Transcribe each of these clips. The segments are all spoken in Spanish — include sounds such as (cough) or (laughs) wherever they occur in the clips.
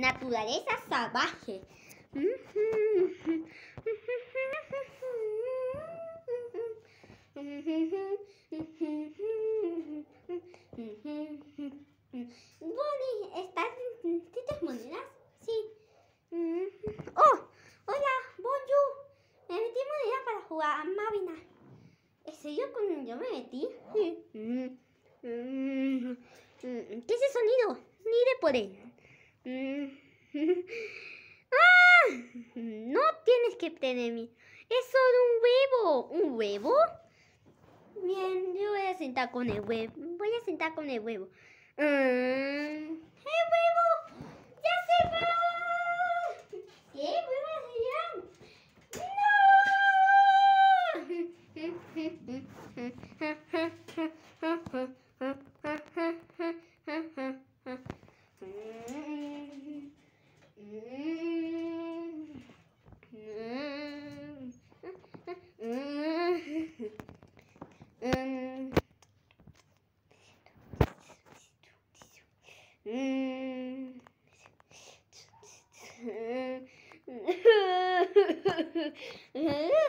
Naturaleza salvaje. Bonnie, ¿estás ¿Tienes monedas? Sí. Oh, hola, bonjour. Me metí moneda para jugar a Mavina. ¿Es serio con yo me metí? (laughs) ¿Qué es ese sonido? Ni de por él. (laughs) ¡Ah! No tienes que tener Es solo un huevo. ¿Un huevo? Bien, yo voy a sentar con el huevo. Voy a sentar con el huevo. Mm, ¡El huevo! ¡Ya se va! ¿Qué? ¿Huevo (laughs)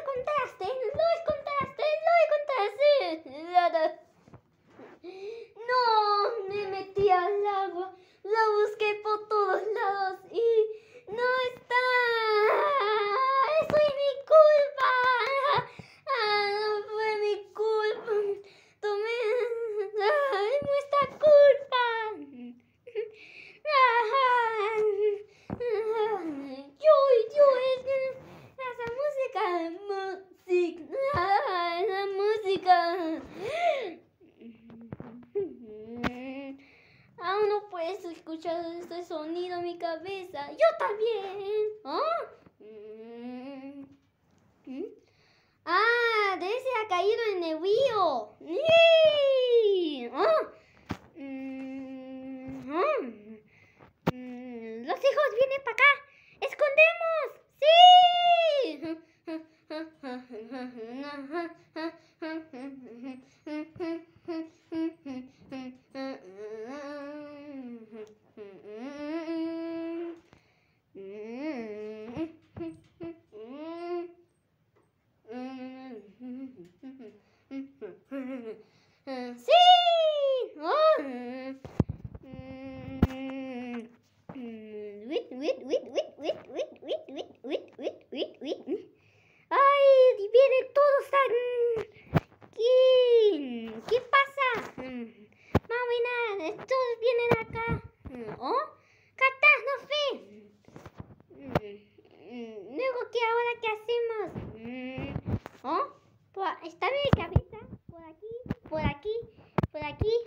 Acontece, não acontece, não acontece nada. Escuchar este sonido en mi cabeza. Yo también. ¿Ah? Ah, de ese ha caído en el río. ¿Ah? Los hijos vienen para acá.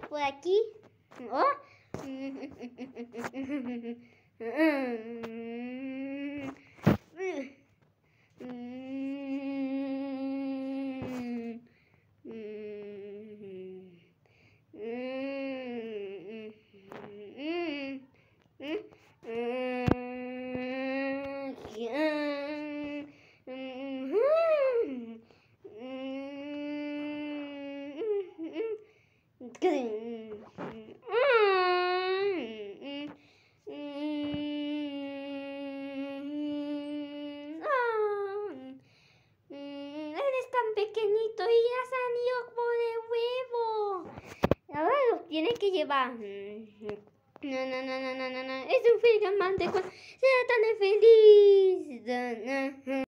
Por aquí. ¿Oh? (laughs) Pequeñito y ya salió como de huevo. Ahora los tiene que llevar. Mm, mm. No, no, no, no, no, no, no. Es un filgamante. Sea tan feliz. No, no.